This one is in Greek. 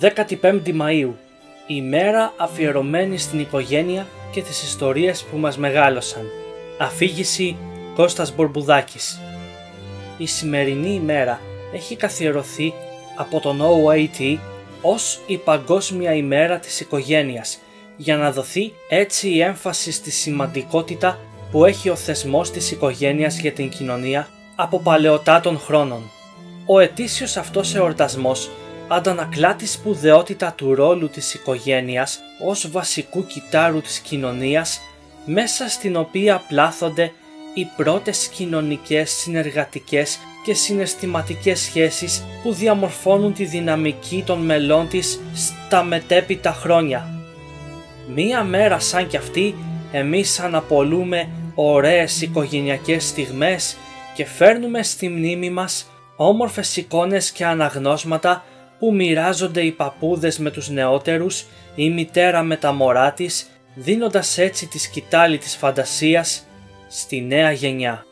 15η Μαΐου, η μέρα αφιερωμένη στην οικογένεια και τις ιστορίες που μας μεγάλωσαν. Αφήγηση Κώστας Μπορμπουδάκης. Η σημερινή ημέρα έχει καθιερωθεί από τον OAT ως η Παγκόσμια ημέρα της οικογένειας για να δοθεί έτσι η έμφαση στη σημαντικότητα που έχει ο θεσμός της οικογένειας για την κοινωνία από παλαιοτάτων χρόνων. Ο ετήσιος αυτός εορτασμός αντανακλά τη σπουδαιότητα του ρόλου της οικογένειας ως βασικού κυτάρου της κοινωνίας μέσα στην οποία πλάθονται οι πρώτες κοινωνικές, συνεργατικές και συναισθηματικές σχέσεις που διαμορφώνουν τη δυναμική των μελών της στα μετέπειτα χρόνια. Μία μέρα σαν κι αυτή εμείς αναπολούμε ωραίες οικογενειακές στιγμές και φέρνουμε στη μνήμη μας όμορφες εικόνες και αναγνώσματα που μοιράζονται οι παππούδες με τους νεότερους, η μητέρα με τα μωρά της, δίνοντας έτσι τη σκητάλη της φαντασίας στη νέα γενιά.